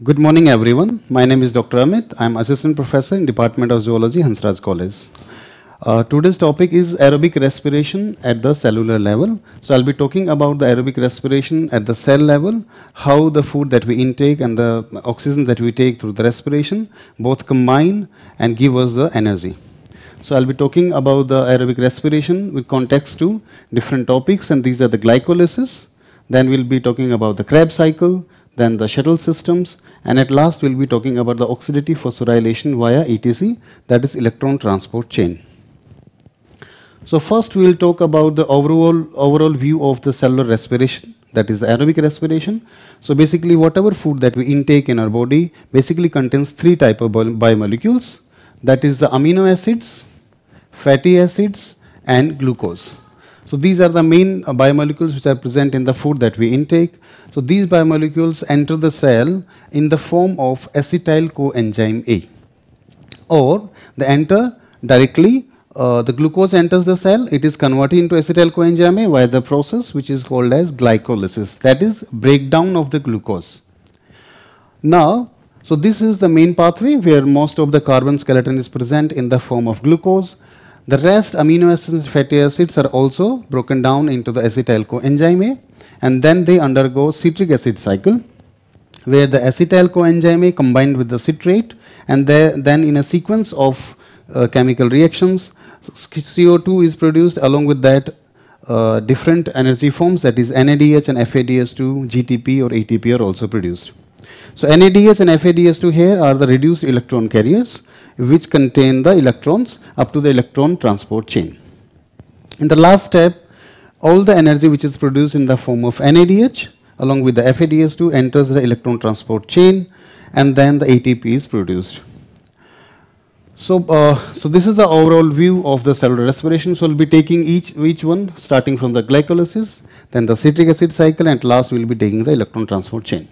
Good morning, everyone. My name is Dr. Amit. I'm assistant professor in Department of Zoology, Hansraj College. Uh, today's topic is aerobic respiration at the cellular level. So I'll be talking about the aerobic respiration at the cell level, how the food that we intake and the oxygen that we take through the respiration both combine and give us the energy. So I'll be talking about the aerobic respiration with context to different topics and these are the glycolysis. Then we'll be talking about the Krebs cycle, then the shuttle systems, and at last we'll be talking about the oxidative phosphorylation via ETC, that is electron transport chain. So first we will talk about the overall, overall view of the cellular respiration, that is the aerobic respiration. So basically whatever food that we intake in our body basically contains three type of biomolecules, that is the amino acids, fatty acids and glucose. So these are the main uh, biomolecules which are present in the food that we intake. So these biomolecules enter the cell in the form of acetyl coenzyme A or they enter directly uh, the glucose enters the cell, it is converted into acetyl coenzyme A via the process which is called as glycolysis, that is breakdown of the glucose. Now, so this is the main pathway where most of the carbon skeleton is present in the form of glucose. The rest amino acids and fatty acids are also broken down into the acetyl coenzyme A and then they undergo citric acid cycle where the acetyl coenzyme A combined with the citrate and then in a sequence of uh, chemical reactions CO2 is produced along with that uh, different energy forms that is NADH and FADH2, GTP or ATP are also produced. So NADH and FADH2 here are the reduced electron carriers which contain the electrons up to the electron transport chain. In the last step, all the energy which is produced in the form of NADH along with the FADH2 enters the electron transport chain and then the ATP is produced. So, uh, so this is the overall view of the cellular respiration. So, we'll be taking each, each one starting from the glycolysis, then the citric acid cycle and last we'll be taking the electron transport chain.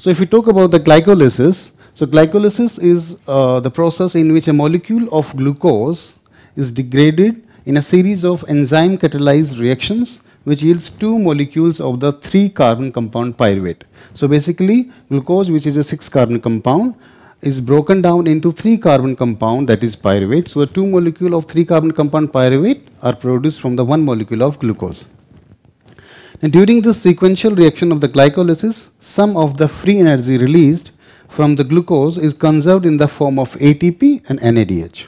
So, if we talk about the glycolysis, so glycolysis is uh, the process in which a molecule of glucose is degraded in a series of enzyme catalyzed reactions which yields two molecules of the three carbon compound pyruvate. So basically glucose which is a six carbon compound is broken down into three carbon compound that is pyruvate. So the two molecule of three carbon compound pyruvate are produced from the one molecule of glucose. And during the sequential reaction of the glycolysis, some of the free energy released from the glucose is conserved in the form of ATP and NADH.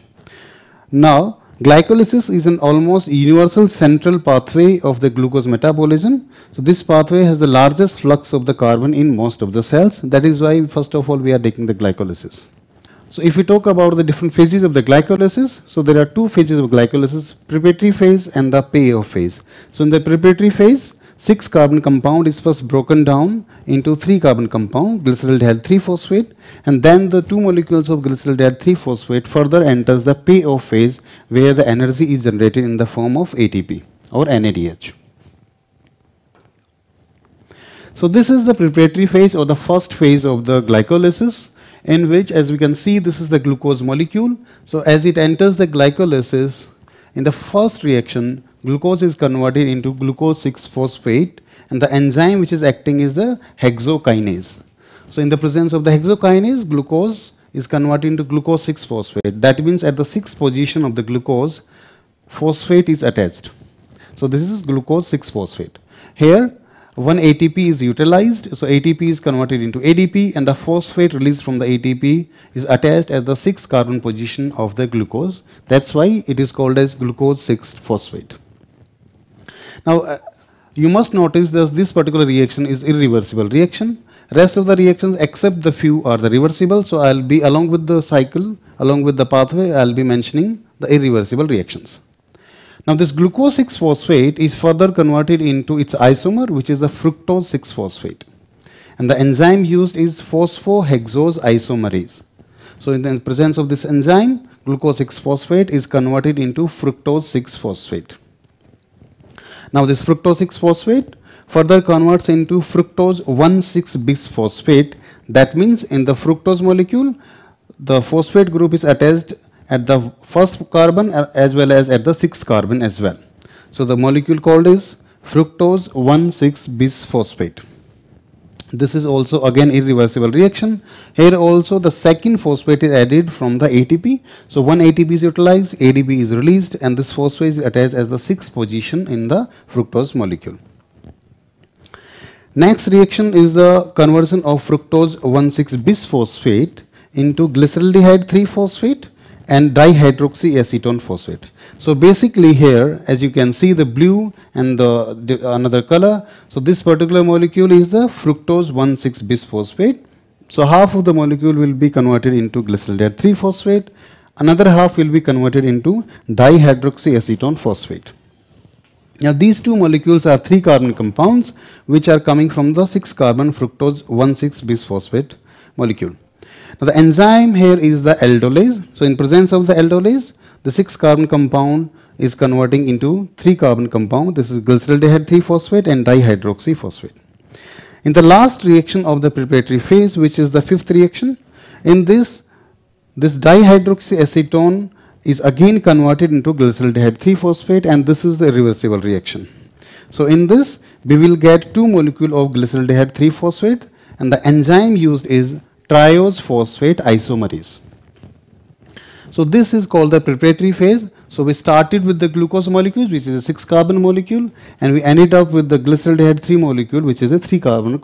Now, glycolysis is an almost universal central pathway of the glucose metabolism. So, this pathway has the largest flux of the carbon in most of the cells. That is why, first of all, we are taking the glycolysis. So, if we talk about the different phases of the glycolysis, so there are two phases of glycolysis, preparatory phase and the payoff phase. So, in the preparatory phase, 6 carbon compound is first broken down into 3 carbon compound, glyceraldehyde 3 phosphate, and then the two molecules of glyceraldehyde 3 phosphate further enters the payoff phase where the energy is generated in the form of ATP or NADH. So this is the preparatory phase or the first phase of the glycolysis in which as we can see this is the glucose molecule. So as it enters the glycolysis in the first reaction glucose is converted into glucose 6-phosphate and the enzyme which is acting is the hexokinase. So in the presence of the hexokinase, glucose is converted into glucose 6-phosphate. That means at the 6th position of the glucose, phosphate is attached. So this is glucose 6-phosphate. Here, one ATP is utilized, so ATP is converted into ADP and the phosphate released from the ATP is attached at the 6th carbon position of the glucose. That's why it is called as glucose 6-phosphate. Now, uh, you must notice that this particular reaction is irreversible reaction. Rest of the reactions except the few are the reversible. So, I will be along with the cycle, along with the pathway, I will be mentioning the irreversible reactions. Now, this glucose 6-phosphate is further converted into its isomer, which is the fructose 6-phosphate. And the enzyme used is phosphohexose isomerase. So, in the presence of this enzyme, glucose 6-phosphate is converted into fructose 6-phosphate. Now this fructose 6-phosphate further converts into fructose 1,6-bisphosphate. That means in the fructose molecule, the phosphate group is attached at the first carbon uh, as well as at the sixth carbon as well. So the molecule called is fructose 1,6-bisphosphate. This is also again irreversible reaction. Here also the second phosphate is added from the ATP. So one ATP is utilized, ADP is released and this phosphate is attached as the sixth position in the fructose molecule. Next reaction is the conversion of fructose 1,6-bisphosphate into glyceraldehyde 3-phosphate and dihydroxyacetone phosphate. So basically here as you can see the blue and the, the another color. So this particular molecule is the fructose 1,6-bisphosphate. So half of the molecule will be converted into glyceraldehyde 3-phosphate. Another half will be converted into dihydroxyacetone phosphate. Now these two molecules are three carbon compounds which are coming from the 6 carbon fructose 1,6-bisphosphate molecule. Now the enzyme here is the aldolase. So in presence of the aldolase, the 6 carbon compound is converting into 3 carbon compound. This is glyceraldehyde 3 phosphate and dihydroxy phosphate. In the last reaction of the preparatory phase, which is the fifth reaction, in this, this dihydroxyacetone is again converted into glyceraldehyde 3 phosphate and this is the reversible reaction. So in this, we will get two molecule of glyceraldehyde 3 phosphate and the enzyme used is triose phosphate isomerase. So this is called the preparatory phase. So we started with the glucose molecules, which is a 6 carbon molecule, and we ended up with the glyceraldehyde 3 molecule, which is a 3 carbon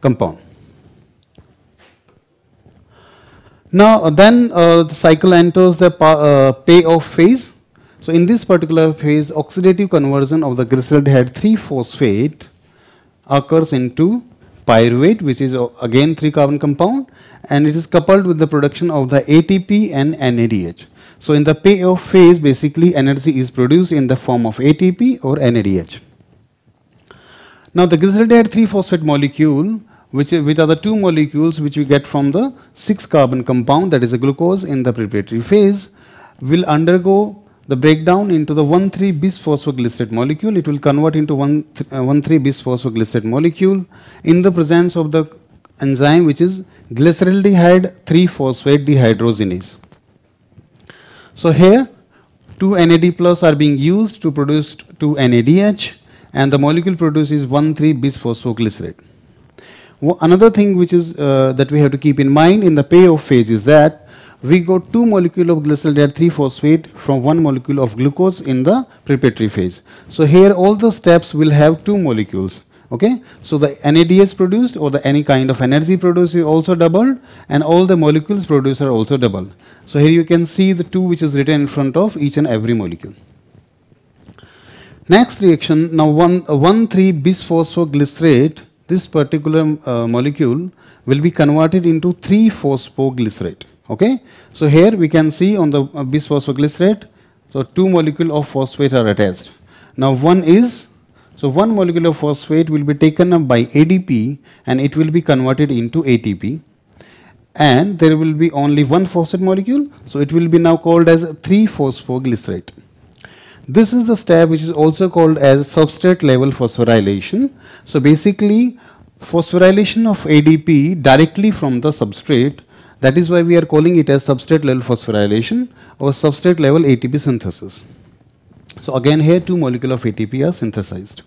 compound. Now uh, then uh, the cycle enters the uh, payoff phase. So in this particular phase, oxidative conversion of the glyceraldehyde 3 phosphate occurs into pyruvate which is uh, again 3 carbon compound and it is coupled with the production of the ATP and NADH. So in the payoff phase basically energy is produced in the form of ATP or NADH. Now the glyceraldehyde 3 phosphate molecule which, which are the two molecules which we get from the 6 carbon compound that is a glucose in the preparatory phase will undergo the breakdown into the 1,3-bisphosphoglycerate molecule. It will convert into 1,3-bisphosphoglycerate uh, molecule in the presence of the enzyme which is glyceraldehyde 3-phosphate dehydrogenase. So here 2 NAD plus are being used to produce 2 NADH and the molecule produces 1,3-bisphosphoglycerate. Another thing which is uh, that we have to keep in mind in the payoff phase is that we got two molecule of glyceraldehyde 3-phosphate from one molecule of glucose in the preparatory phase. So here all the steps will have two molecules. Okay, so the NADH produced or the any kind of energy produced is also doubled and all the molecules produced are also doubled. So here you can see the two which is written in front of each and every molecule. Next reaction, now 1,3-bisphosphoglycerate, this particular uh, molecule will be converted into 3-phosphoglycerate. Okay, so here we can see on the bisphosphoglycerate, so two molecule of phosphate are attached. Now one is, so one molecule of phosphate will be taken up by ADP and it will be converted into ATP and there will be only one phosphate molecule, so it will be now called as 3-phosphoglycerate. This is the step which is also called as substrate level phosphorylation. So basically phosphorylation of ADP directly from the substrate that is why we are calling it as substrate level phosphorylation or substrate level ATP synthesis. So again here two molecule of ATP are synthesized.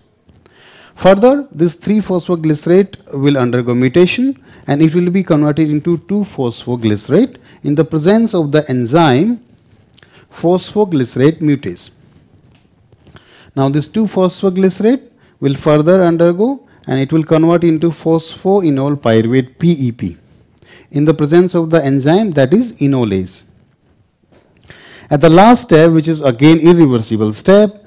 Further, this 3-phosphoglycerate will undergo mutation and it will be converted into 2-phosphoglycerate in the presence of the enzyme phosphoglycerate mutase. Now this 2-phosphoglycerate will further undergo and it will convert into phosphoenol pyruvate PEP in the presence of the enzyme that is enolase. At the last step, which is again irreversible step,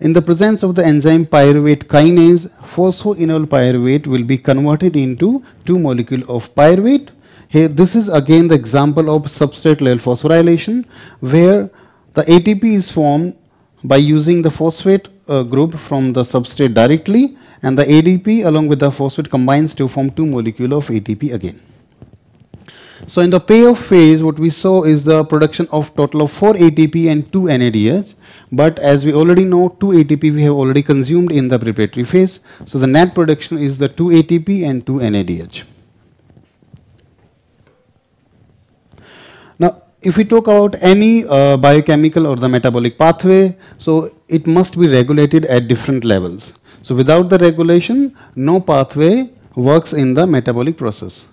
in the presence of the enzyme pyruvate kinase, phosphoenol pyruvate will be converted into two molecule of pyruvate. Here, this is again the example of substrate level phosphorylation, where the ATP is formed by using the phosphate uh, group from the substrate directly, and the ADP along with the phosphate combines to form two molecule of ATP again. So in the payoff phase, what we saw is the production of total of 4 ATP and 2 NADH. But as we already know, 2 ATP we have already consumed in the preparatory phase. So the net production is the 2 ATP and 2 NADH. Now, if we talk about any uh, biochemical or the metabolic pathway, so it must be regulated at different levels. So without the regulation, no pathway works in the metabolic process.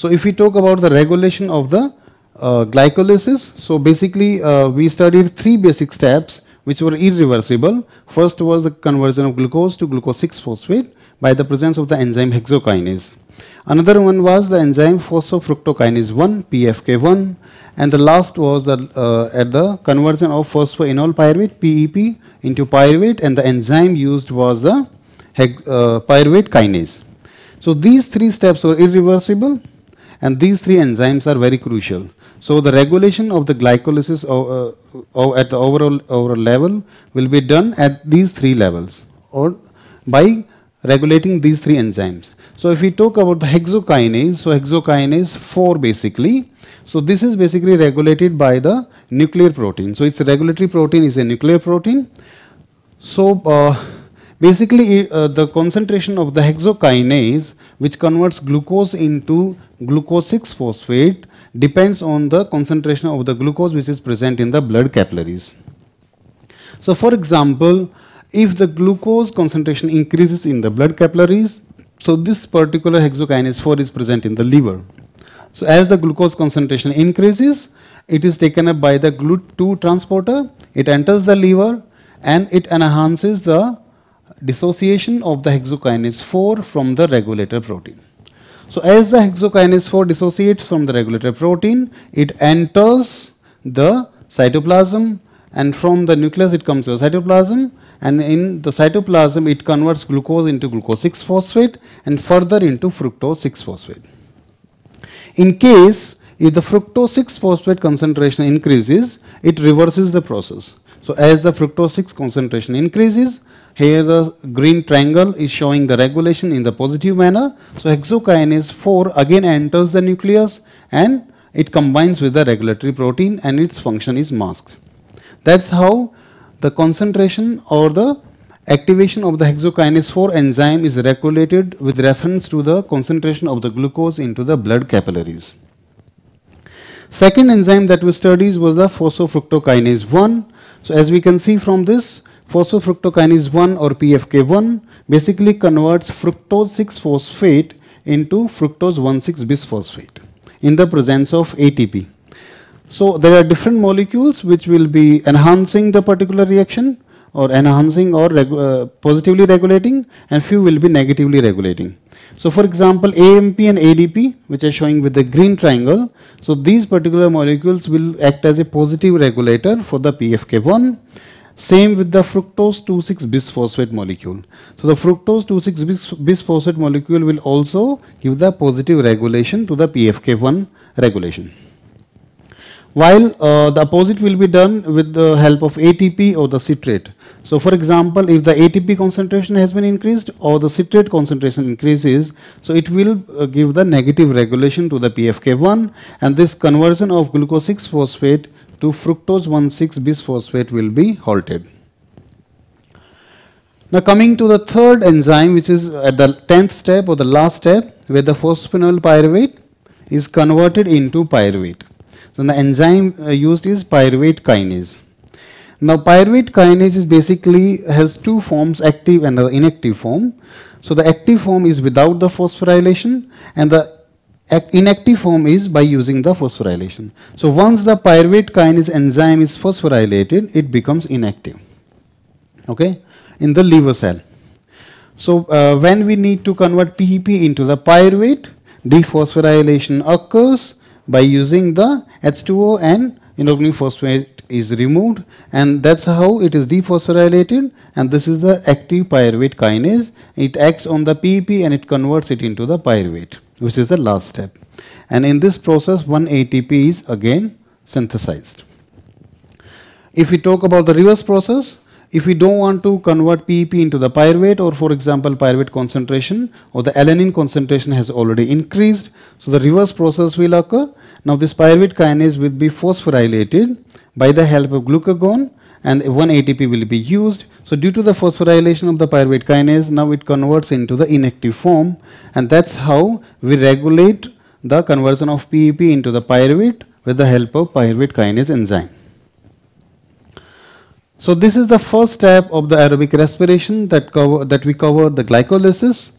So if we talk about the regulation of the uh, glycolysis, so basically uh, we studied three basic steps which were irreversible. First was the conversion of glucose to glucose 6-phosphate by the presence of the enzyme hexokinase. Another one was the enzyme phosphofructokinase 1, PFK1, and the last was the, uh, at the conversion of phosphoenol pyruvate, PEP, into pyruvate, and the enzyme used was the uh, pyruvate kinase. So these three steps were irreversible, and these three enzymes are very crucial. So the regulation of the glycolysis uh, at the overall, overall level will be done at these three levels or by regulating these three enzymes. So if we talk about the hexokinase, so hexokinase 4 basically, so this is basically regulated by the nuclear protein. So its regulatory protein is a nuclear protein. So uh, basically uh, the concentration of the hexokinase which converts glucose into glucose 6-phosphate depends on the concentration of the glucose which is present in the blood capillaries. So for example, if the glucose concentration increases in the blood capillaries, so this particular hexokinase 4 is present in the liver. So as the glucose concentration increases, it is taken up by the GLUT2 transporter, it enters the liver and it enhances the dissociation of the hexokinase 4 from the regulator protein. So as the hexokinase 4 dissociates from the regulator protein, it enters the cytoplasm and from the nucleus it comes to the cytoplasm and in the cytoplasm it converts glucose into glucose 6 phosphate and further into fructose 6 phosphate. In case if the fructose 6 phosphate concentration increases, it reverses the process. So as the fructose 6 concentration increases, here the green triangle is showing the regulation in the positive manner. So hexokinase 4 again enters the nucleus and it combines with the regulatory protein and its function is masked. That's how the concentration or the activation of the hexokinase 4 enzyme is regulated with reference to the concentration of the glucose into the blood capillaries. Second enzyme that we studied was the phosphofructokinase 1. So as we can see from this, phosphofructokinase 1 or PFK1 basically converts fructose 6-phosphate into fructose 1,6-bisphosphate in the presence of ATP. So there are different molecules which will be enhancing the particular reaction or enhancing or regu uh, positively regulating and few will be negatively regulating. So for example, AMP and ADP, which are showing with the green triangle, so these particular molecules will act as a positive regulator for the PFK1. Same with the fructose 2,6-bisphosphate molecule. So the fructose 2,6-bisphosphate molecule will also give the positive regulation to the PFK1 regulation while uh, the opposite will be done with the help of ATP or the citrate. So for example, if the ATP concentration has been increased or the citrate concentration increases, so it will uh, give the negative regulation to the PFK1 and this conversion of glucose 6-phosphate to fructose 1,6-bisphosphate will be halted. Now coming to the third enzyme which is at the 10th step or the last step where the phosphoenol pyruvate is converted into pyruvate. So the enzyme uh, used is pyruvate kinase. Now pyruvate kinase is basically has two forms, active and the inactive form. So the active form is without the phosphorylation and the inactive form is by using the phosphorylation. So once the pyruvate kinase enzyme is phosphorylated, it becomes inactive. Okay, in the liver cell. So uh, when we need to convert PEP into the pyruvate, dephosphorylation occurs by using the H2O and inorganic phosphate is removed and that's how it is dephosphorylated and this is the active pyruvate kinase. It acts on the PEP and it converts it into the pyruvate which is the last step. And in this process one ATP is again synthesized. If we talk about the reverse process, if we don't want to convert PEP into the pyruvate or for example pyruvate concentration or the alanine concentration has already increased, so the reverse process will occur now this pyruvate kinase will be phosphorylated by the help of glucagon and one ATP will be used. So due to the phosphorylation of the pyruvate kinase, now it converts into the inactive form and that's how we regulate the conversion of PEP into the pyruvate with the help of pyruvate kinase enzyme. So this is the first step of the aerobic respiration that, cover, that we cover the glycolysis.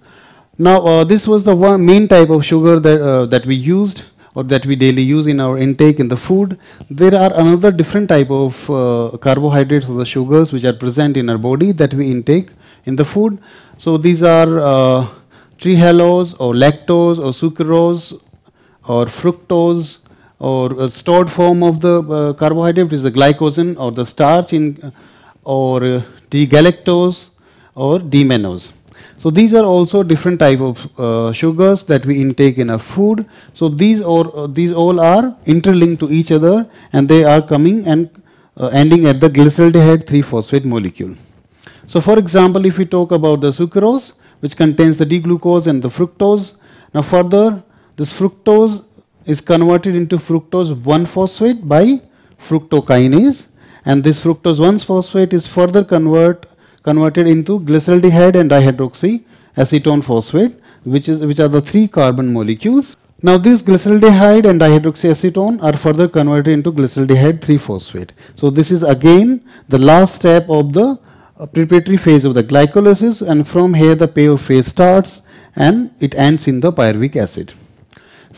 Now, uh, this was the one main type of sugar that, uh, that we used or that we daily use in our intake in the food. There are another different type of uh, carbohydrates or the sugars which are present in our body that we intake in the food. So these are uh, trehalose or lactose or sucrose or fructose or stored form of the uh, carbohydrate is the glycogen or the starch in or uh, D-galactose or D-mannose. So these are also different type of uh, sugars that we intake in our food. So these or uh, these all are interlinked to each other and they are coming and uh, ending at the glyceraldehyde 3-phosphate molecule. So for example, if we talk about the sucrose, which contains the D-glucose and the fructose, now further this fructose is converted into fructose 1-phosphate by fructokinase and this fructose 1-phosphate is further convert converted into glyceraldehyde and dihydroxy acetone phosphate, which, is, which are the three carbon molecules. Now these glyceraldehyde and dihydroxyacetone are further converted into glyceraldehyde 3-phosphate. So this is again the last step of the uh, preparatory phase of the glycolysis and from here the payoff phase starts and it ends in the pyruvic acid.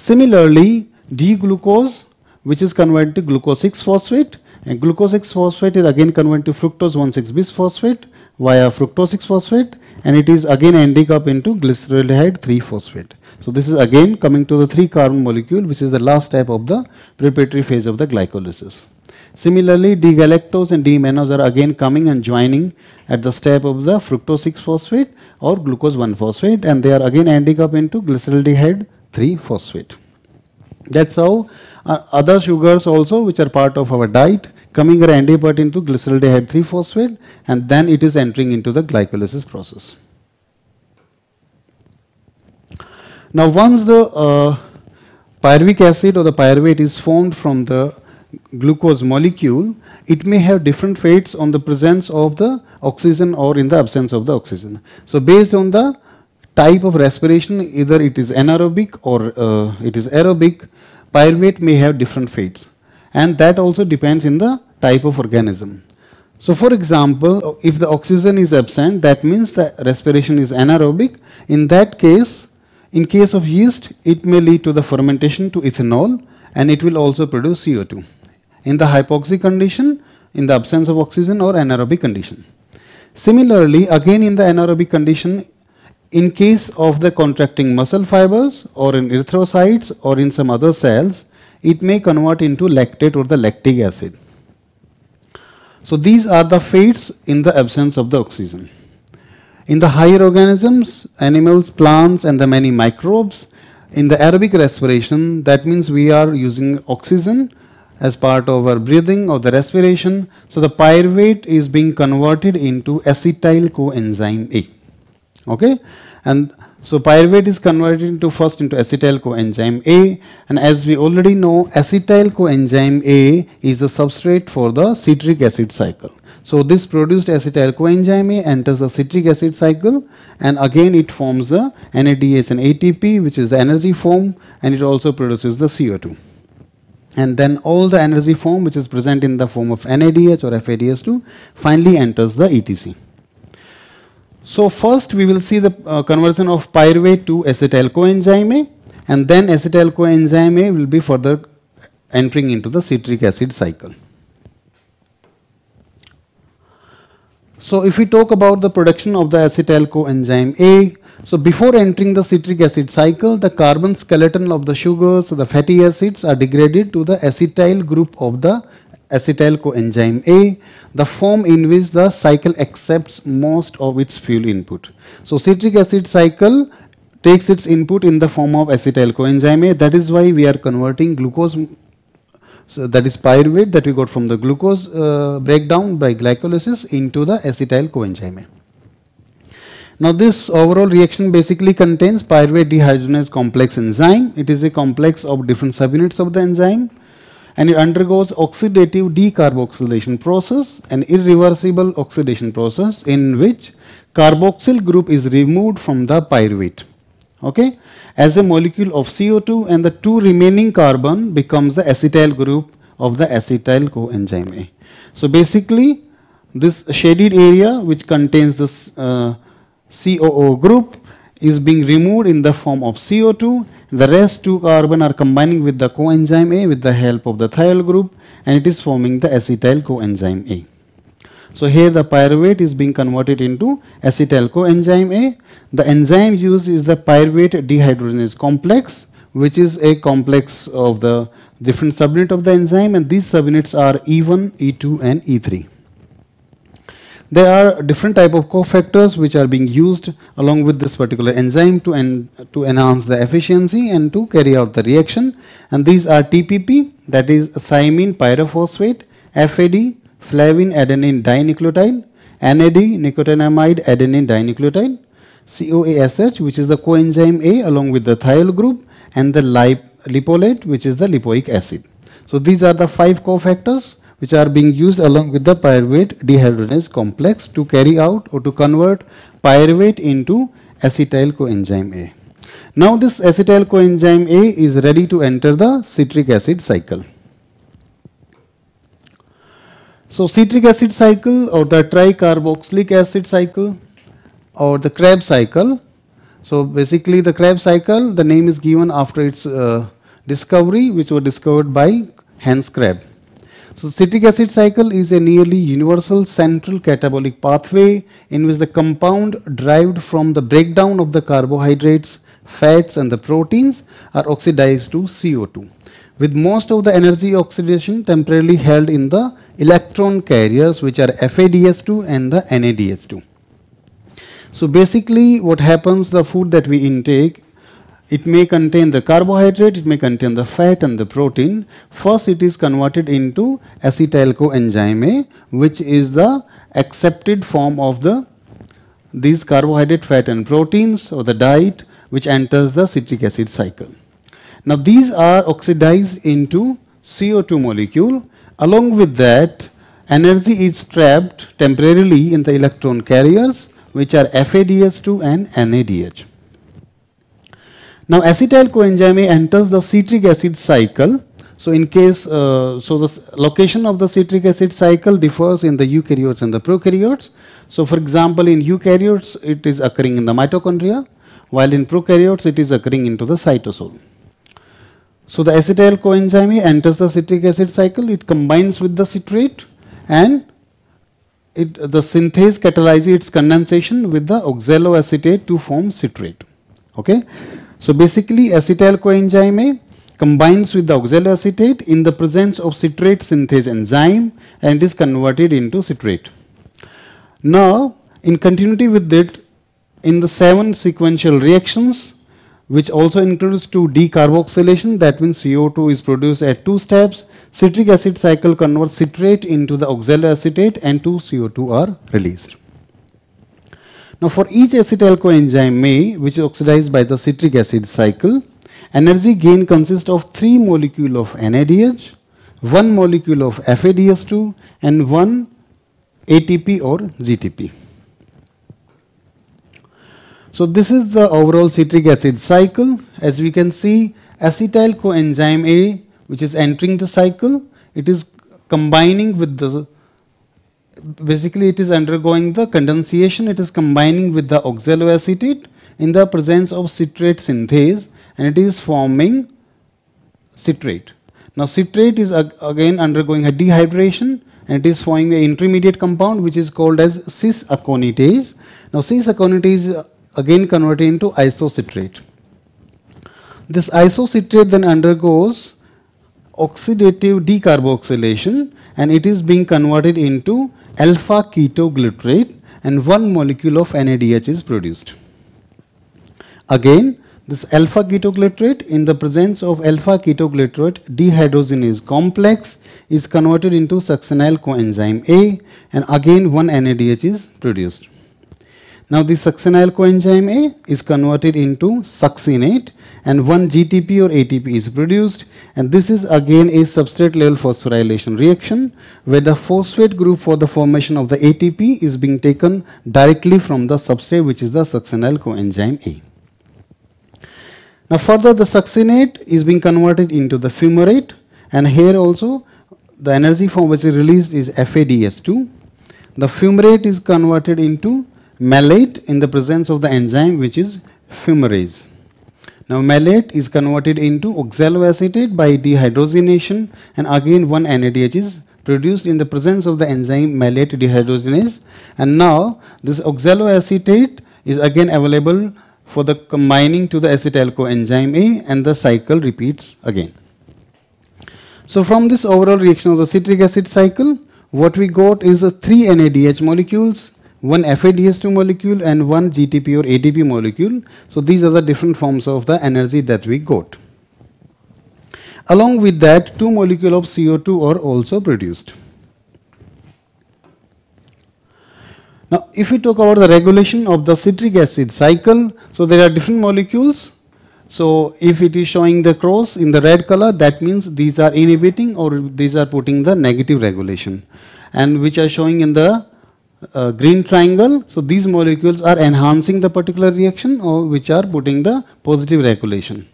Similarly, D-glucose which is converted to glucose 6-phosphate and glucose 6-phosphate is again converted to fructose 1,6-bis phosphate via fructose 6-phosphate and it is again ending up into glyceraldehyde 3-phosphate. So this is again coming to the 3 carbon molecule which is the last step of the preparatory phase of the glycolysis. Similarly, D-galactose and D-mannose are again coming and joining at the step of the fructose 6-phosphate or glucose 1-phosphate and they are again ending up into glyceraldehyde 3-phosphate. That's how uh, other sugars also which are part of our diet coming and ending up into glyceraldehyde 3-phosphate and then it is entering into the glycolysis process. Now once the uh, pyruvic acid or the pyruvate is formed from the glucose molecule, it may have different fates on the presence of the oxygen or in the absence of the oxygen. So based on the type of respiration, either it is anaerobic or uh, it is aerobic, pyruvate may have different fates and that also depends in the type of organism. So for example, if the oxygen is absent, that means the respiration is anaerobic. In that case, in case of yeast, it may lead to the fermentation to ethanol and it will also produce CO2. In the hypoxic condition, in the absence of oxygen or anaerobic condition. Similarly, again in the anaerobic condition, in case of the contracting muscle fibers or in erythrocytes or in some other cells, it may convert into lactate or the lactic acid. So these are the fates in the absence of the oxygen. In the higher organisms, animals, plants and the many microbes, in the aerobic respiration, that means we are using oxygen as part of our breathing or the respiration. So the pyruvate is being converted into acetyl coenzyme A. Okay? And so pyruvate is converted into first into acetyl coenzyme A and as we already know acetyl coenzyme A is the substrate for the citric acid cycle. So this produced acetyl coenzyme A enters the citric acid cycle and again it forms the NADH and ATP which is the energy form and it also produces the CO2. And then all the energy form which is present in the form of NADH or FADH2 finally enters the ETC. So first we will see the uh, conversion of pyruvate to acetyl coenzyme A and then acetyl coenzyme A will be further entering into the citric acid cycle. So if we talk about the production of the acetyl coenzyme A, so before entering the citric acid cycle, the carbon skeleton of the sugars, the fatty acids are degraded to the acetyl group of the acetyl coenzyme A, the form in which the cycle accepts most of its fuel input. So citric acid cycle takes its input in the form of acetyl coenzyme A. That is why we are converting glucose, so that is pyruvate that we got from the glucose uh, breakdown by glycolysis into the acetyl coenzyme A. Now this overall reaction basically contains pyruvate dehydrogenase complex enzyme. It is a complex of different subunits of the enzyme and it undergoes oxidative decarboxylation process, an irreversible oxidation process in which carboxyl group is removed from the pyruvate okay, as a molecule of CO2 and the two remaining carbon becomes the acetyl group of the acetyl coenzyme A. So basically this shaded area which contains this uh, COO group is being removed in the form of CO2. The rest two carbon are combining with the coenzyme A with the help of the thiol group and it is forming the acetyl coenzyme A. So here the pyruvate is being converted into acetyl coenzyme A. The enzyme used is the pyruvate dehydrogenase complex which is a complex of the different subunit of the enzyme and these subunits are E1, E2 and E3. There are different type of cofactors which are being used along with this particular enzyme to, en to enhance the efficiency and to carry out the reaction. And these are TPP, that is thymine pyrophosphate, FAD, flavin adenine dinucleotide, NAD, nicotinamide adenine dinucleotide, COASH, which is the coenzyme A along with the thiol group, and the lip lipolate, which is the lipoic acid. So these are the five cofactors which are being used along with the pyruvate dehydrogenase complex to carry out or to convert pyruvate into acetyl coenzyme A. Now this acetyl coenzyme A is ready to enter the citric acid cycle. So citric acid cycle or the tricarboxylic acid cycle or the Krebs cycle. So basically the Krebs cycle, the name is given after its uh, discovery which was discovered by Hans Krebs. So citric acid cycle is a nearly universal central catabolic pathway in which the compound derived from the breakdown of the carbohydrates, fats and the proteins are oxidized to CO2 with most of the energy oxidation temporarily held in the electron carriers which are FADH2 and the NADH2. So basically what happens the food that we intake it may contain the carbohydrate, it may contain the fat and the protein. First it is converted into acetyl coenzyme A which is the accepted form of the these carbohydrate, fat and proteins or the diet which enters the citric acid cycle. Now these are oxidized into CO2 molecule. Along with that energy is trapped temporarily in the electron carriers which are FADH2 and NADH. Now acetyl coenzyme enters the citric acid cycle. So in case, uh, so the location of the citric acid cycle differs in the eukaryotes and the prokaryotes. So for example, in eukaryotes, it is occurring in the mitochondria, while in prokaryotes, it is occurring into the cytosol. So the acetyl coenzyme enters the citric acid cycle, it combines with the citrate and it, the synthase catalyzes its condensation with the oxaloacetate to form citrate. Okay. So basically acetyl coenzyme A combines with the oxaloacetate in the presence of citrate synthase enzyme and is converted into citrate. Now in continuity with that in the seven sequential reactions which also includes two decarboxylation that means CO2 is produced at two steps citric acid cycle converts citrate into the oxaloacetate and two CO2 are released. Now for each acetyl coenzyme A which is oxidized by the citric acid cycle, energy gain consists of 3 molecule of NADH, 1 molecule of FADH2 and 1 ATP or GTP. So this is the overall citric acid cycle. As we can see, acetyl coenzyme A which is entering the cycle, it is combining with the basically it is undergoing the condensation, it is combining with the oxaloacetate in the presence of citrate synthase and it is forming citrate. Now citrate is ag again undergoing a dehydration and it is forming an intermediate compound which is called as cis-aconitase. Now cis-aconitase is uh, again converted into isocitrate. This isocitrate then undergoes oxidative decarboxylation and it is being converted into alpha ketoglutarate and one molecule of NADH is produced. Again, this alpha ketoglutarate in the presence of alpha ketoglutarate dehydrogenase complex is converted into succinyl coenzyme A and again one NADH is produced. Now this succinyl coenzyme A is converted into succinate and one GTP or ATP is produced and this is again a substrate level phosphorylation reaction where the phosphate group for the formation of the ATP is being taken directly from the substrate which is the succinyl coenzyme A. Now further the succinate is being converted into the fumarate and here also the energy from which is released is FADH2. The fumarate is converted into malate in the presence of the enzyme which is fumarase. Now malate is converted into oxaloacetate by dehydrogenation and again one NADH is produced in the presence of the enzyme malate dehydrogenase and now this oxaloacetate is again available for the combining to the acetyl coenzyme A and the cycle repeats again. So from this overall reaction of the citric acid cycle, what we got is a three NADH molecules, one FADH2 molecule and one GTP or ATP molecule. So these are the different forms of the energy that we got. Along with that, two molecules of CO2 are also produced. Now, if we talk about the regulation of the citric acid cycle, so there are different molecules. So, if it is showing the cross in the red color, that means these are inhibiting or these are putting the negative regulation. And which are showing in the uh, green triangle, so these molecules are enhancing the particular reaction or which are putting the positive regulation.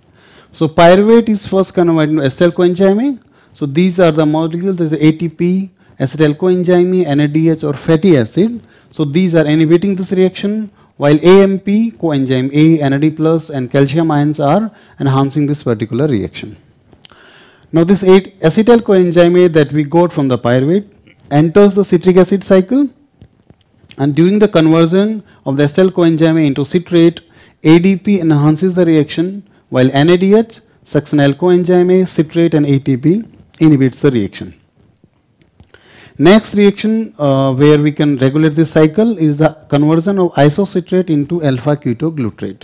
So, pyruvate is first converted into acetyl coenzyme. So, these are the molecules, there is ATP, acetyl coenzyme, NADH or fatty acid. So these are inhibiting this reaction while AMP, coenzyme A, NAD plus and calcium ions are enhancing this particular reaction. Now this acetyl coenzyme A that we got from the pyruvate enters the citric acid cycle and during the conversion of the acetyl coenzyme A into citrate, ADP enhances the reaction while NADH, succinyl coenzyme A, citrate and ATP inhibits the reaction. Next reaction uh, where we can regulate this cycle is the conversion of isocitrate into alpha ketoglutarate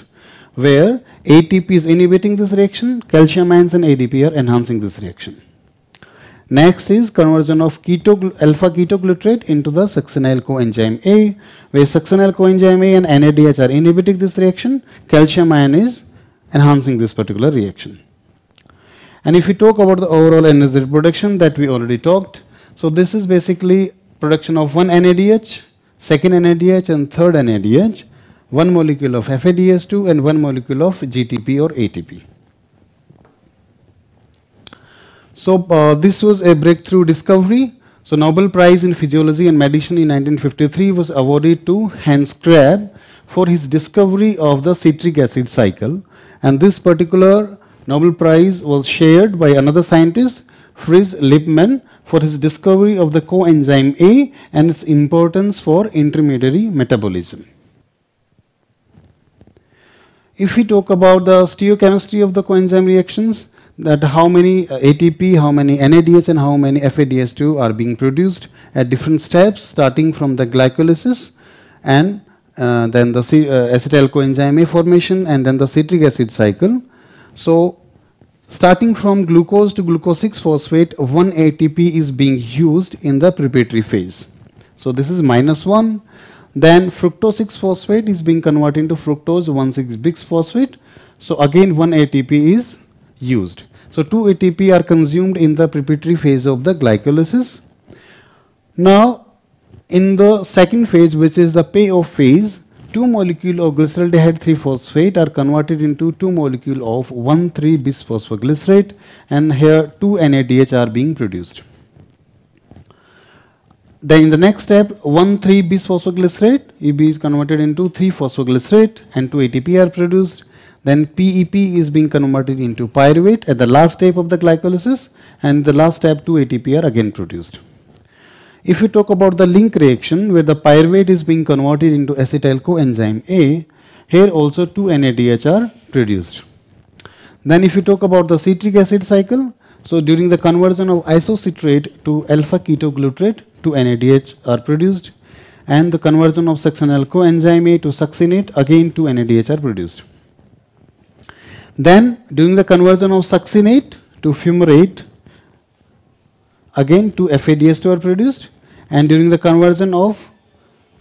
where ATP is inhibiting this reaction, calcium ions and ADP are enhancing this reaction. Next is conversion of keto, alpha ketoglutarate into the succinyl coenzyme A, where succinyl coenzyme A and NADH are inhibiting this reaction, calcium ion is enhancing this particular reaction. And if we talk about the overall energy production that we already talked, so this is basically production of one NADH, second NADH and third NADH, one molecule of FADH2 and one molecule of GTP or ATP. So uh, this was a breakthrough discovery. So Nobel Prize in Physiology and Medicine in 1953 was awarded to Hans Krebs for his discovery of the citric acid cycle. And this particular Nobel Prize was shared by another scientist, Fritz Lipmann, for his discovery of the coenzyme A and its importance for intermediary metabolism. If we talk about the stereochemistry of the coenzyme reactions, that how many uh, ATP, how many NADH and how many FADH2 are being produced at different steps starting from the glycolysis and uh, then the uh, acetyl coenzyme A formation and then the citric acid cycle. So Starting from glucose to glucose 6 phosphate, 1 ATP is being used in the preparatory phase. So this is minus 1. Then fructose 6 phosphate is being converted into fructose 1,6 bis phosphate. So again 1 ATP is used. So 2 ATP are consumed in the preparatory phase of the glycolysis. Now in the second phase which is the payoff phase, two molecule of glyceraldehyde 3-phosphate are converted into two molecule of 1,3-bisphosphoglycerate and here two NADH are being produced. Then in the next step 1,3-bisphosphoglycerate EB is converted into 3-phosphoglycerate and 2 ATP are produced. Then PEP is being converted into pyruvate at the last step of the glycolysis and the last step 2 ATP are again produced. If you talk about the link reaction where the pyruvate is being converted into acetyl coenzyme A, here also two NADH are produced. Then if you talk about the citric acid cycle, so during the conversion of isocitrate to alpha ketoglutarate, two NADH are produced and the conversion of succinyl coenzyme A to succinate, again two NADH are produced. Then during the conversion of succinate to fumarate, again two FADH2 are produced and during the conversion of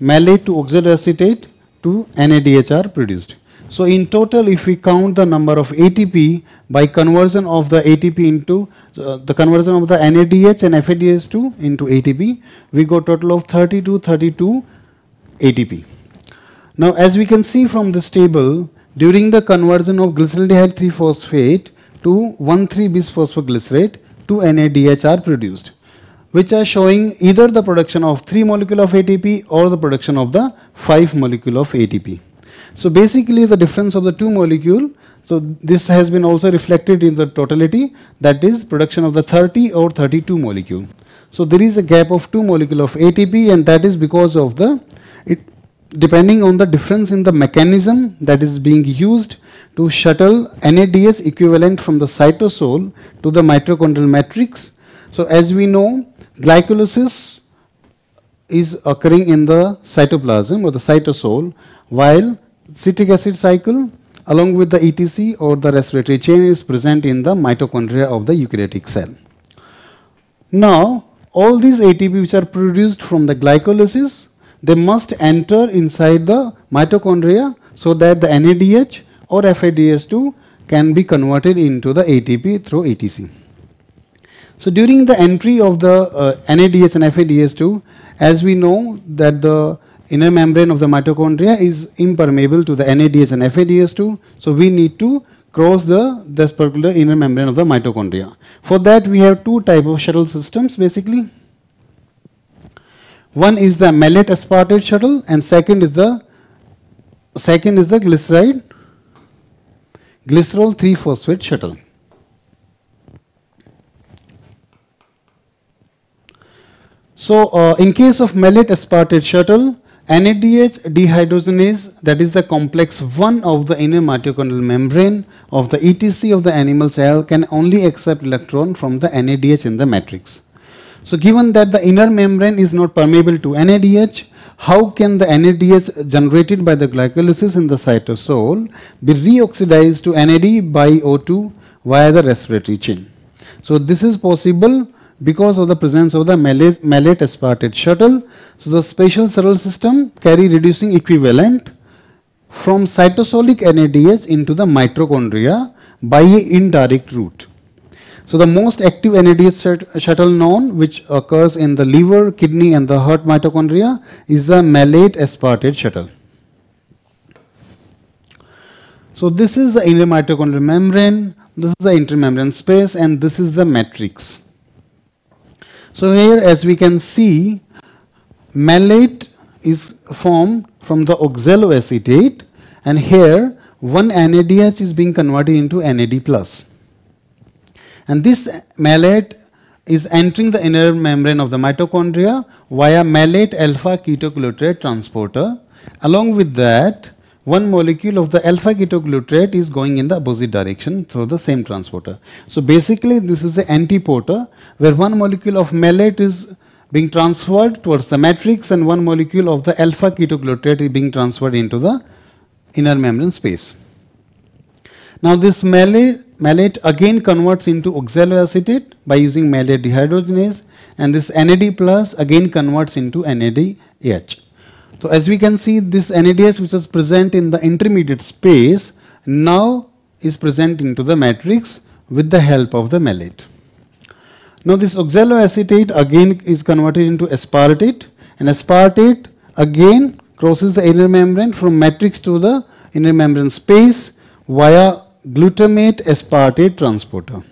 malate to oxaloacetate to NADH are produced. So in total if we count the number of ATP by conversion of the ATP into uh, the conversion of the NADH and FADH2 into ATP we got total of 32 32 ATP. Now as we can see from this table during the conversion of glyceraldehyde 3 phosphate to 1,3-bisphosphoglycerate 2 NADH are produced which are showing either the production of 3 molecule of ATP or the production of the 5 molecule of ATP. So basically the difference of the two molecule, so this has been also reflected in the totality, that is production of the 30 or 32 molecule. So there is a gap of two molecule of ATP and that is because of the, it depending on the difference in the mechanism that is being used to shuttle NADH equivalent from the cytosol to the mitochondrial matrix. So as we know, glycolysis is occurring in the cytoplasm or the cytosol while citric acid cycle along with the ETC or the respiratory chain is present in the mitochondria of the eukaryotic cell. Now, all these ATP which are produced from the glycolysis, they must enter inside the mitochondria so that the NADH or FADH2 can be converted into the ATP through ETC. So during the entry of the uh, NADH and FADH2, as we know that the inner membrane of the mitochondria is impermeable to the NADH and FADH2, so we need to cross the this particular inner membrane of the mitochondria. For that we have two type of shuttle systems basically. One is the malate aspartate shuttle and second is the second is the glyceride glycerol 3 phosphate shuttle. So uh, in case of malate aspartate shuttle, NADH dehydrogenase, that is the complex 1 of the inner mitochondrial membrane of the ETC of the animal cell can only accept electron from the NADH in the matrix. So given that the inner membrane is not permeable to NADH, how can the NADH generated by the glycolysis in the cytosol be reoxidized to NAD by O2 via the respiratory chain? So this is possible because of the presence of the malate aspartate shuttle. So the special shuttle system carry reducing equivalent from cytosolic NADH into the mitochondria by a indirect route. So the most active NADH shuttle known which occurs in the liver, kidney and the heart mitochondria is the malate aspartate shuttle. So this is the inner mitochondrial membrane, this is the intermembrane space and this is the matrix. So here as we can see, malate is formed from the oxaloacetate and here one NADH is being converted into NAD+. plus, And this malate is entering the inner membrane of the mitochondria via malate alpha ketoglutarate transporter. Along with that, one molecule of the alpha ketoglutarate is going in the opposite direction through the same transporter. So basically this is the antiporter where one molecule of malate is being transferred towards the matrix and one molecule of the alpha ketoglutarate is being transferred into the inner membrane space. Now this malate, malate again converts into oxaloacetate by using malate dehydrogenase and this NAD plus again converts into NADH. So as we can see this NADH which is present in the intermediate space now is present into the matrix with the help of the malate. Now this oxaloacetate again is converted into aspartate and aspartate again crosses the inner membrane from matrix to the inner membrane space via glutamate aspartate transporter.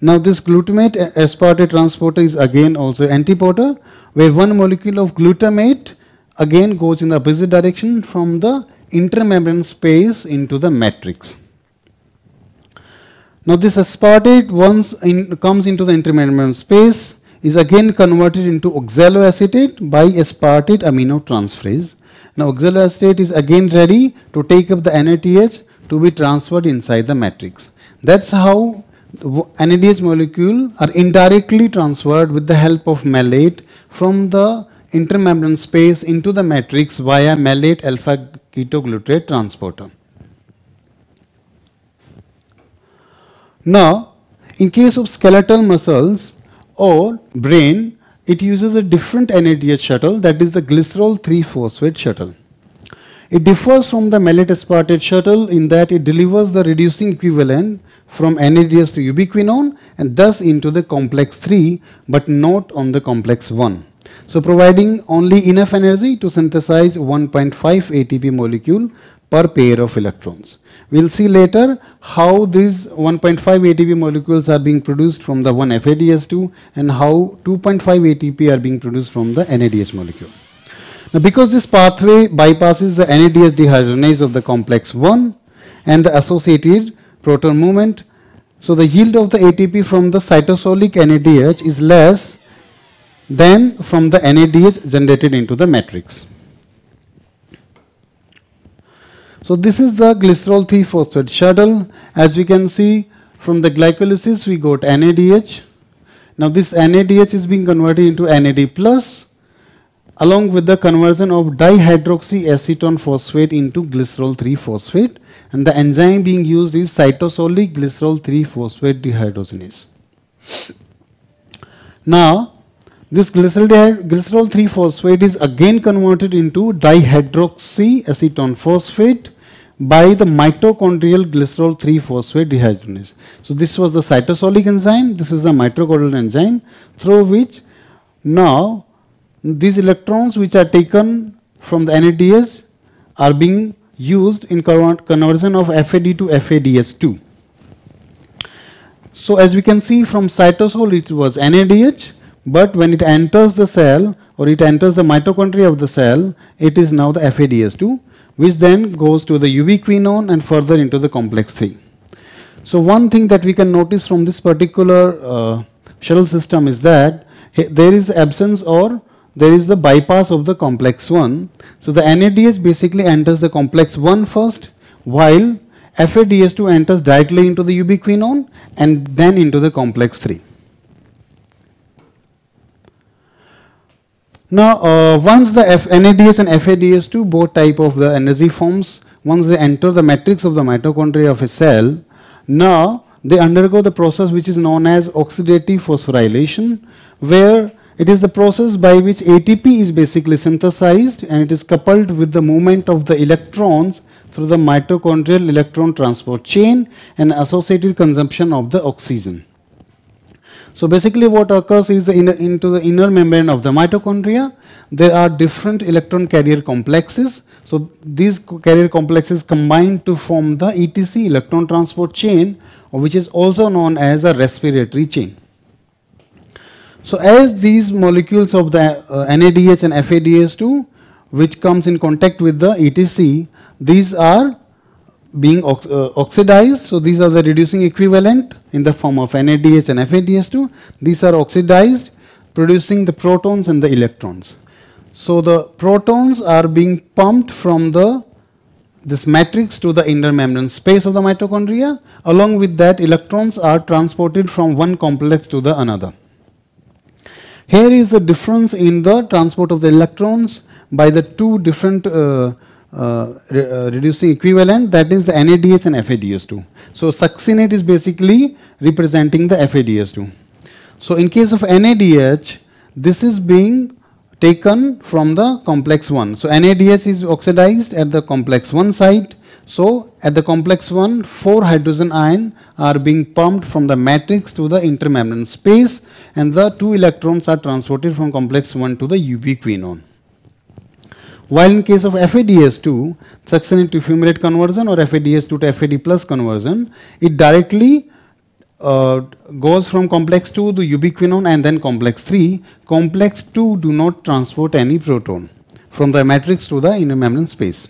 Now this glutamate aspartate transporter is again also antiporter where one molecule of glutamate again goes in the opposite direction from the intermembrane space into the matrix. Now this aspartate once in, comes into the intermembrane space is again converted into oxaloacetate by aspartate aminotransferase. Now oxaloacetate is again ready to take up the NADH to be transferred inside the matrix. That's how NADH molecule are indirectly transferred with the help of malate from the intermembrane space into the matrix via malate alpha ketoglutarate transporter. Now, in case of skeletal muscles or brain, it uses a different NADH shuttle that is the glycerol 3-phosphate shuttle. It differs from the malate aspartate shuttle in that it delivers the reducing equivalent from NADH to ubiquinone and thus into the complex 3 but not on the complex 1. So providing only enough energy to synthesize 1.5 ATP molecule per pair of electrons. We'll see later how these 1.5 ATP molecules are being produced from the 1 FADH2 and how 2.5 ATP are being produced from the NADH molecule. Now because this pathway bypasses the NADH dehydrogenase of the complex 1 and the associated proton movement, so the yield of the ATP from the cytosolic NADH is less than from the NADH generated into the matrix. So this is the glycerol 3-phosphate shuttle. As we can see from the glycolysis we got NADH. Now this NADH is being converted into NAD plus along with the conversion of dihydroxyacetone phosphate into glycerol 3-phosphate and the enzyme being used is cytosolic glycerol 3-phosphate dehydrogenase. Now this glycerol 3-phosphate is again converted into dihydroxyacetone phosphate by the mitochondrial glycerol 3-phosphate dehydrogenase. So this was the cytosolic enzyme, this is the mitochondrial enzyme through which now these electrons which are taken from the NADH are being used in conversion of FAD to FADH2. So as we can see from cytosol it was NADH but when it enters the cell or it enters the mitochondria of the cell it is now the FADH2 which then goes to the ubiquinone and further into the complex 3. So one thing that we can notice from this particular uh, shuttle system is that there is absence or there is the bypass of the complex 1. So the NADH basically enters the complex 1 first while FADH2 enters directly into the ubiquinone and then into the complex 3. Now, uh, once the F NADH and FADH2 both type of the energy forms, once they enter the matrix of the mitochondria of a cell, now they undergo the process which is known as oxidative phosphorylation, where it is the process by which ATP is basically synthesized and it is coupled with the movement of the electrons through the mitochondrial electron transport chain and associated consumption of the oxygen. So basically what occurs is the inner, into the inner membrane of the mitochondria, there are different electron carrier complexes. So these carrier complexes combine to form the ETC electron transport chain which is also known as a respiratory chain. So as these molecules of the uh, NADH and FADH2 which comes in contact with the ETC, these are being ox uh, oxidized. So these are the reducing equivalent in the form of NADH and FADH2. These are oxidized producing the protons and the electrons. So the protons are being pumped from the this matrix to the inner membrane space of the mitochondria. Along with that electrons are transported from one complex to the another. Here is the difference in the transport of the electrons by the two different uh, uh, re uh, reducing equivalent that is the NADH and FADH2. So succinate is basically representing the FADH2. So in case of NADH, this is being taken from the complex 1. So NADH is oxidized at the complex 1 site. So at the complex 1, 4 hydrogen ion are being pumped from the matrix to the intermembrane space and the 2 electrons are transported from complex 1 to the ubiquinone. While in case of FADH2, succinate to fumarate conversion or FADH2 to FAD plus conversion, it directly uh, goes from complex 2 to ubiquinone and then complex 3. Complex 2 do not transport any proton from the matrix to the inner membrane space.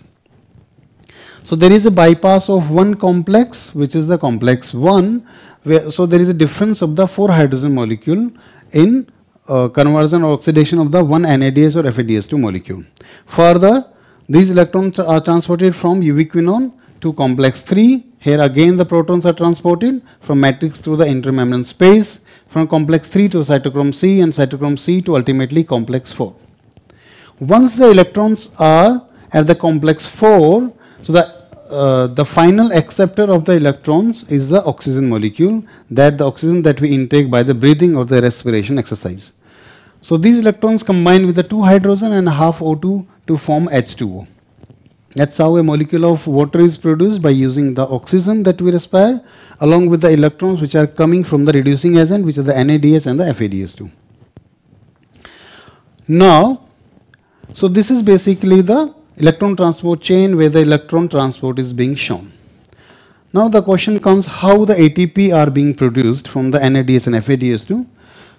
So there is a bypass of one complex which is the complex 1 where, so there is a difference of the 4 hydrogen molecule in uh, conversion or oxidation of the one NADH or FADH2 molecule. Further, these electrons are transported from ubiquinone to complex 3. Here again the protons are transported from matrix through the intermembrane space from complex 3 to cytochrome C and cytochrome C to ultimately complex 4. Once the electrons are at the complex 4, so the uh, the final acceptor of the electrons is the oxygen molecule that the oxygen that we intake by the breathing or the respiration exercise. So these electrons combine with the two hydrogen and half O2 to form H2O. That's how a molecule of water is produced by using the oxygen that we respire along with the electrons which are coming from the reducing agent which are the NADH and the FADH2. Now, so this is basically the electron transport chain where the electron transport is being shown. Now the question comes how the ATP are being produced from the NADH and FADH2.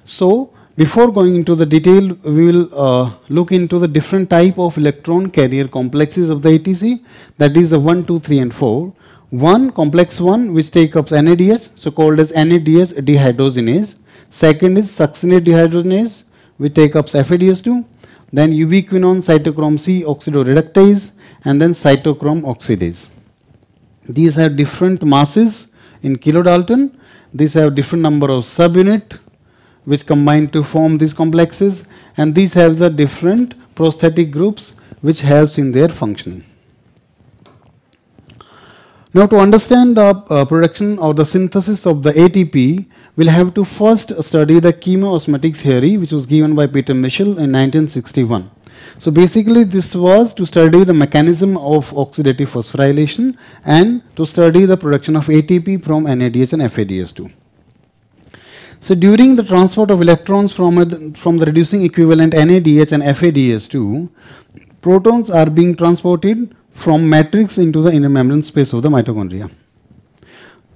So Before going into the detail, we will uh, look into the different type of electron carrier complexes of the ETC, that is the 1, 2, 3 and 4. One complex 1 which take up NADH, so called as NADH dehydrogenase. Second is succinate dehydrogenase, which take up FADH2. Then ubiquinone cytochrome C oxidoreductase and then cytochrome oxidase. These have different masses in kilodalton. These have different number of subunit which combine to form these complexes and these have the different prosthetic groups which helps in their functioning. Now to understand the uh, production or the synthesis of the ATP, we'll have to first study the chemiosmotic theory which was given by Peter Mitchell in 1961. So basically this was to study the mechanism of oxidative phosphorylation and to study the production of ATP from NADH and FADH2. So during the transport of electrons from, a, from the reducing equivalent NADH and FADH2, protons are being transported from matrix into the inner membrane space of the mitochondria.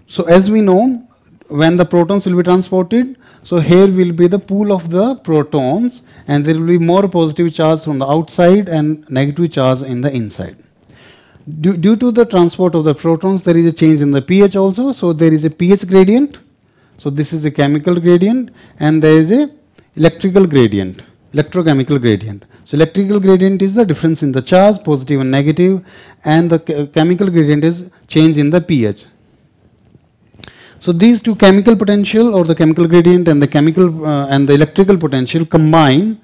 So as we know, when the protons will be transported, so here will be the pool of the protons and there will be more positive charge from the outside and negative charge in the inside. Due, due to the transport of the protons, there is a change in the pH also. So there is a pH gradient. So this is a chemical gradient and there is a electrical gradient, electrochemical gradient. So electrical gradient is the difference in the charge, positive and negative, and the chemical gradient is change in the pH. So these two chemical potential or the chemical gradient and the chemical uh, and the electrical potential combine.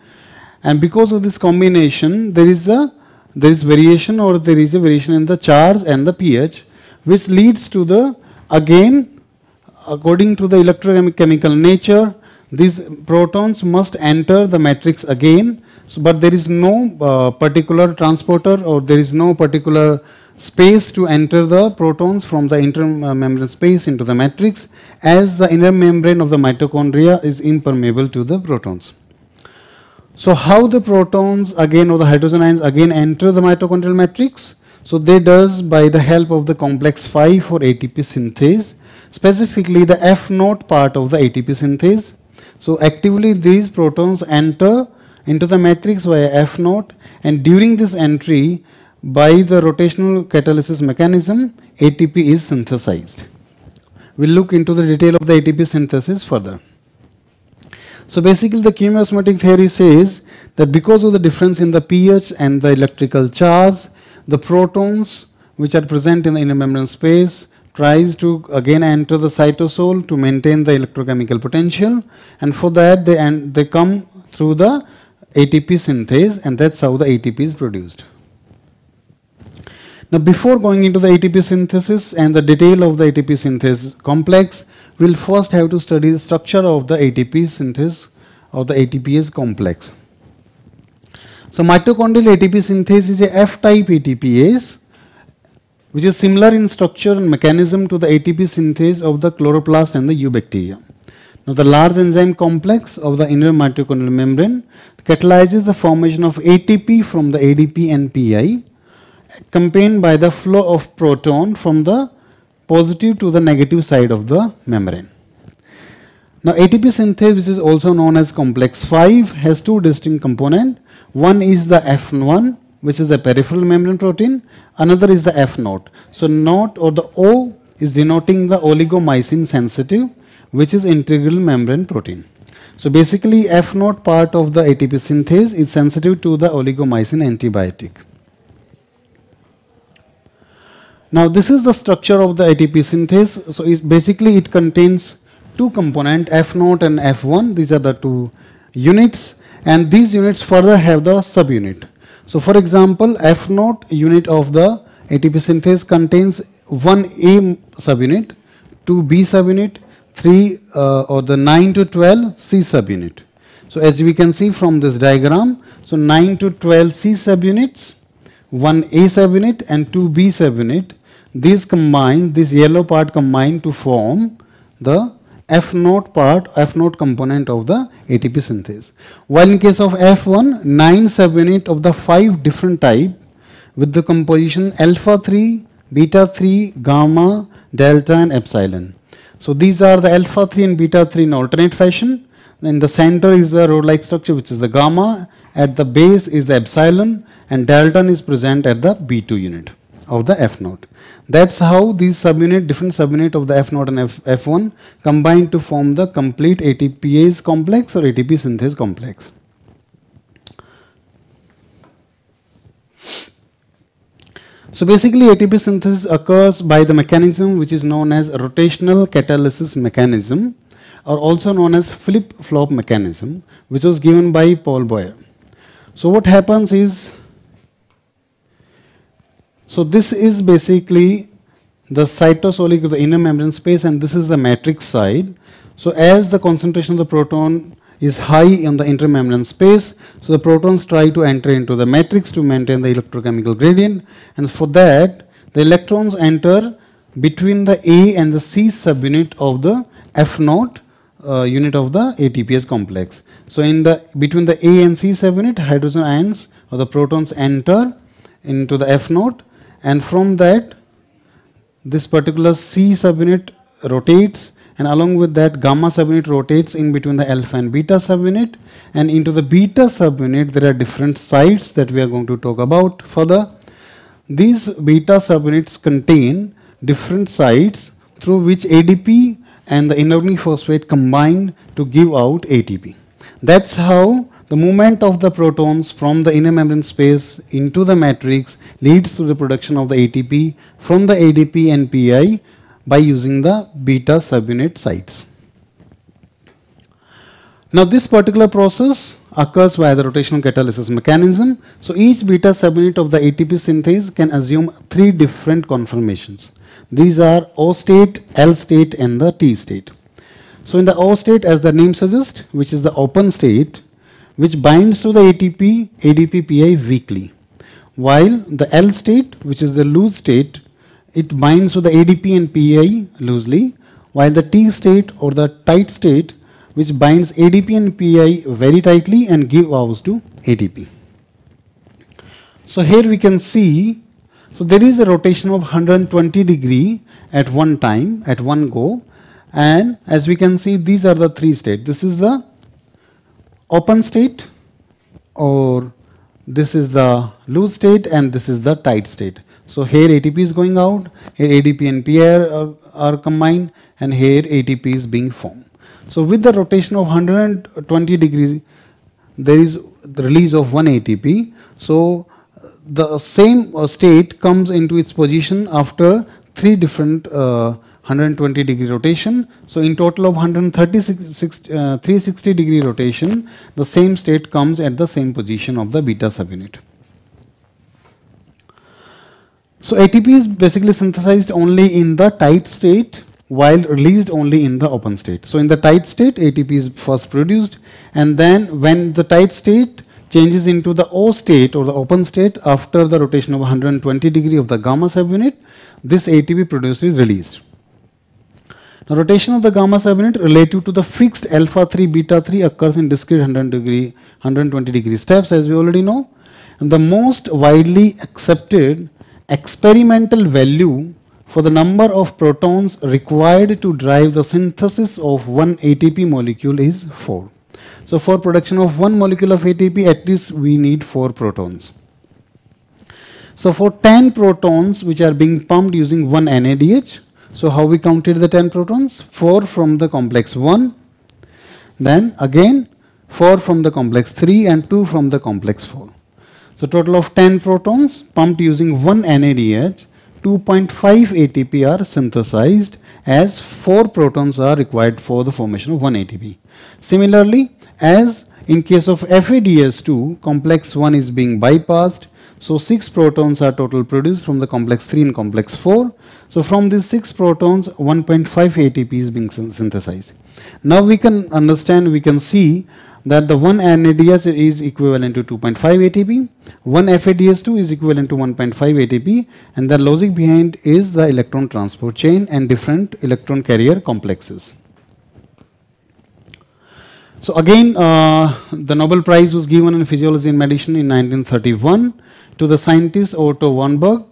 And because of this combination there is a there is variation or there is a variation in the charge and the pH which leads to the again according to the electrochemical nature these protons must enter the matrix again. So, but there is no uh, particular transporter or there is no particular space to enter the protons from the intermembrane space into the matrix as the inner membrane of the mitochondria is impermeable to the protons. So how the protons again or the hydrogen ions again enter the mitochondrial matrix? So they does by the help of the complex 5 for ATP synthase, specifically the F naught part of the ATP synthase. So actively these protons enter into the matrix via F naught and during this entry by the rotational catalysis mechanism, ATP is synthesized. We'll look into the detail of the ATP synthesis further. So basically the chemiosmotic theory says that because of the difference in the pH and the electrical charge, the protons which are present in the inner membrane space tries to again enter the cytosol to maintain the electrochemical potential and for that they, and they come through the ATP synthase and that's how the ATP is produced. Now before going into the ATP synthesis and the detail of the ATP synthase complex, we'll first have to study the structure of the ATP synthase or the ATPase complex. So mitochondrial ATP synthase is a F-type ATPase which is similar in structure and mechanism to the ATP synthase of the chloroplast and the eubacteria. Now the large enzyme complex of the inner mitochondrial membrane catalyzes the formation of ATP from the ADP and PI accompanied by the flow of proton from the positive to the negative side of the membrane. Now ATP synthase which is also known as complex 5 has two distinct components. One is the F1 which is the peripheral membrane protein, another is the F0. So naught or the O is denoting the oligomycin sensitive which is integral membrane protein. So basically F0 part of the ATP synthase is sensitive to the oligomycin antibiotic. Now this is the structure of the ATP synthase. So basically it contains two component F0 and F1. These are the two units and these units further have the subunit. So for example F0 unit of the ATP synthase contains 1A subunit, 2B subunit, 3 uh, or the 9 to 12 C subunit. So as we can see from this diagram, so 9 to 12 C subunits, 1A subunit and 2B subunit these combine, this yellow part combine to form the F naught part, F naught component of the ATP synthase. While in case of F1, 9 subunit of the 5 different type with the composition alpha 3, beta 3, gamma, delta and epsilon. So these are the alpha 3 and beta 3 in alternate fashion. In the center is the rod-like structure, which is the gamma. At the base is the epsilon, and delta is present at the B2 unit of the F naught. That's how these subunit, different subunit of the F naught and F, F1 combine to form the complete ATPase complex or ATP synthase complex. So basically ATP synthesis occurs by the mechanism which is known as rotational catalysis mechanism or also known as flip-flop mechanism which was given by Paul Boyer. So what happens is so this is basically the cytosolic the inner membrane space and this is the matrix side. So as the concentration of the proton is high in the intermembrane space, so the protons try to enter into the matrix to maintain the electrochemical gradient and for that the electrons enter between the A and the C subunit of the F naught uh, unit of the ATPase complex. So in the between the A and C subunit hydrogen ions or the protons enter into the F naught and from that this particular C subunit rotates and along with that gamma subunit rotates in between the alpha and beta subunit and into the beta subunit there are different sites that we are going to talk about further. These beta subunits contain different sites through which ADP and the inorganic phosphate combine to give out ATP. That's how the movement of the protons from the inner membrane space into the matrix leads to the production of the ATP from the ADP and PI by using the beta subunit sites. Now this particular process occurs via the rotational catalysis mechanism. So each beta subunit of the ATP synthase can assume three different conformations. These are O state, L state and the T state. So in the O state as the name suggests, which is the open state, which binds to the ATP, ADP, PI weakly. While the L state, which is the loose state, it binds to the ADP and PI loosely, while the T state or the tight state, which binds ADP and PI very tightly and give out to ATP. So here we can see, so there is a rotation of 120 degree at one time, at one go, and as we can see, these are the three states. This is the open state or this is the loose state and this is the tight state. So here ATP is going out, here ADP and PI are, are combined and here ATP is being formed. So with the rotation of 120 degrees, there is the release of one ATP. So the same uh, state comes into its position after three different uh, 120 degree rotation. So in total of 136, uh, 360 degree rotation, the same state comes at the same position of the beta subunit. So ATP is basically synthesized only in the tight state while released only in the open state. So in the tight state ATP is first produced and then when the tight state changes into the O state or the open state after the rotation of 120 degree of the gamma subunit, this ATP produced is released. Now, rotation of the gamma subunit relative to the fixed alpha 3 beta 3 occurs in discrete 100 degree, 120 degree steps as we already know. And the most widely accepted experimental value for the number of protons required to drive the synthesis of one ATP molecule is 4. So for production of one molecule of ATP, at least we need 4 protons. So for 10 protons which are being pumped using one NADH, so how we counted the 10 protons? 4 from the complex 1, then again 4 from the complex 3 and 2 from the complex 4. So total of 10 protons pumped using one NADH, 2.5 ATP are synthesized as 4 protons are required for the formation of 1 ATP. Similarly, as in case of FADH2, complex 1 is being bypassed, so 6 protons are total produced from the complex 3 and complex 4. So from these 6 protons, 1.5 ATP is being synthesized. Now we can understand, we can see that the 1 NADH is equivalent to 2.5 ATP, 1 FADH2 is equivalent to 1.5 ATP, and the logic behind is the electron transport chain and different electron carrier complexes. So again, uh, the Nobel Prize was given in physiology and medicine in 1931 to the scientist Otto Warburg.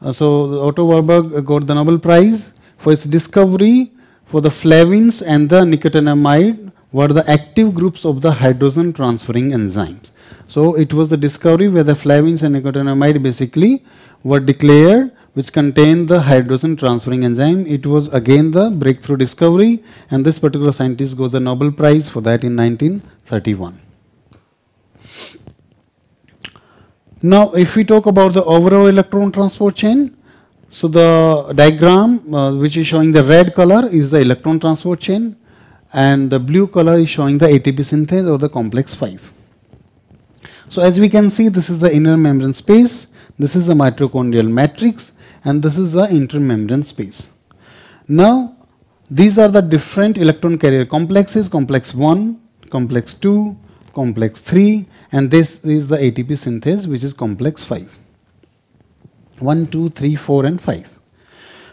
Uh, so Otto Warburg got the Nobel Prize for its discovery for the flavins and the nicotinamide were the active groups of the hydrogen transferring enzymes. So it was the discovery where the flavins and nicotinamide basically were declared which contained the hydrogen transferring enzyme. It was again the breakthrough discovery and this particular scientist got the Nobel Prize for that in 1931. Now if we talk about the overall electron transport chain, so the diagram uh, which is showing the red color is the electron transport chain and the blue color is showing the ATP synthase or the complex 5. So as we can see this is the inner membrane space, this is the mitochondrial matrix and this is the intermembrane space. Now these are the different electron carrier complexes, complex 1, complex 2, complex 3 and this is the ATP synthase which is complex 5. 1, 2, 3, 4 and 5.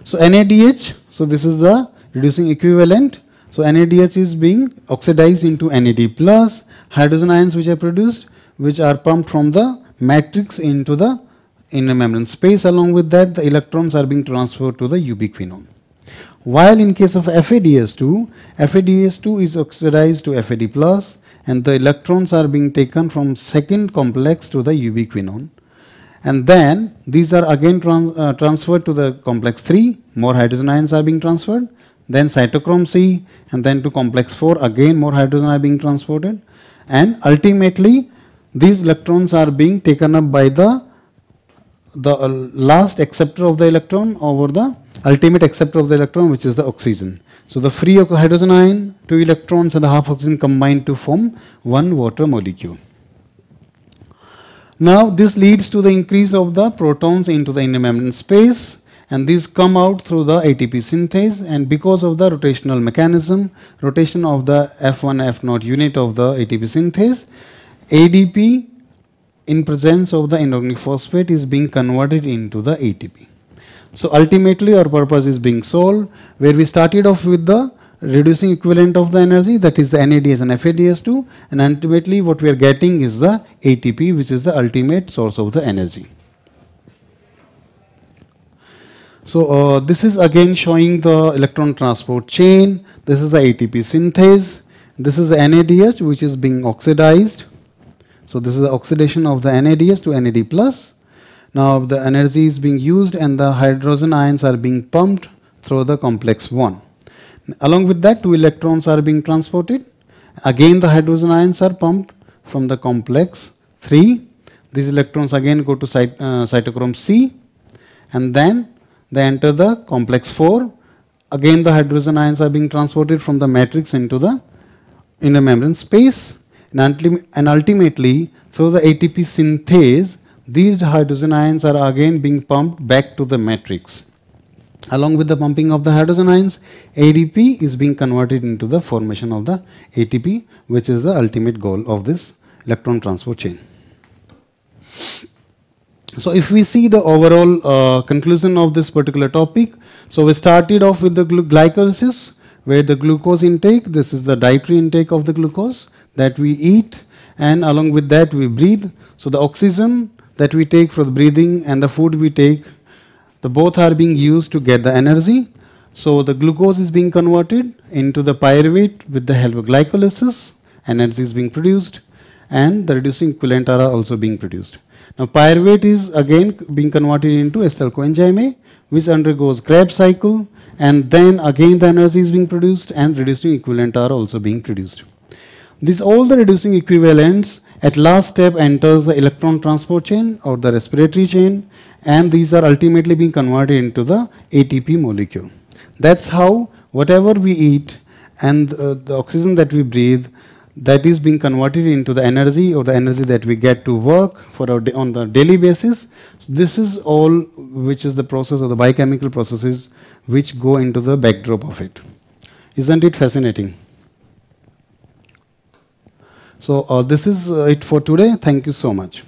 So NADH, so this is the reducing equivalent. So NADH is being oxidized into NAD plus, hydrogen ions which are produced which are pumped from the matrix into the inner membrane space. Along with that the electrons are being transferred to the ubiquinone. While in case of FADH2, FADH2 is oxidized to FAD plus and the electrons are being taken from second complex to the ubiquinone and then these are again trans, uh, transferred to the complex 3 more hydrogen ions are being transferred. Then cytochrome c and then to complex 4 again more hydrogen are being transported. And ultimately these electrons are being taken up by the the uh, last acceptor of the electron over the ultimate acceptor of the electron which is the oxygen so the free hydrogen ion two electrons and the half oxygen combine to form one water molecule now this leads to the increase of the protons into the inner space and these come out through the ATP synthase and because of the rotational mechanism, rotation of the F1 F0 unit of the ATP synthase, ADP in presence of the inorganic phosphate is being converted into the ATP. So ultimately our purpose is being solved where we started off with the reducing equivalent of the energy that is the NADH and FADH2 and ultimately what we are getting is the ATP which is the ultimate source of the energy. So uh, this is again showing the electron transport chain. This is the ATP synthase. This is the NADH which is being oxidized. So this is the oxidation of the NADH to NAD plus. Now the energy is being used and the hydrogen ions are being pumped through the complex 1. Along with that, two electrons are being transported. Again, the hydrogen ions are pumped from the complex 3. These electrons again go to cyt uh, cytochrome C and then they enter the complex 4. Again, the hydrogen ions are being transported from the matrix into the inner membrane space. And, and ultimately, through the ATP synthase, these hydrogen ions are again being pumped back to the matrix. Along with the pumping of the hydrogen ions, ADP is being converted into the formation of the ATP, which is the ultimate goal of this electron transport chain. So if we see the overall uh, conclusion of this particular topic, so we started off with the glycolysis, where the glucose intake, this is the dietary intake of the glucose that we eat, and along with that we breathe. So the oxygen that we take for the breathing and the food we take the both are being used to get the energy. So the glucose is being converted into the pyruvate with the help of glycolysis. Energy is being produced and the reducing equivalent are also being produced. Now pyruvate is again being converted into acetyl coenzyme A which undergoes Krebs cycle and then again the energy is being produced and reducing equivalent are also being produced. These all the reducing equivalents at last step enters the electron transport chain or the respiratory chain and these are ultimately being converted into the ATP molecule. That's how whatever we eat and uh, the oxygen that we breathe that is being converted into the energy or the energy that we get to work for our on the daily basis. So this is all which is the process of the biochemical processes which go into the backdrop of it. Isn't it fascinating? So uh, this is uh, it for today. Thank you so much.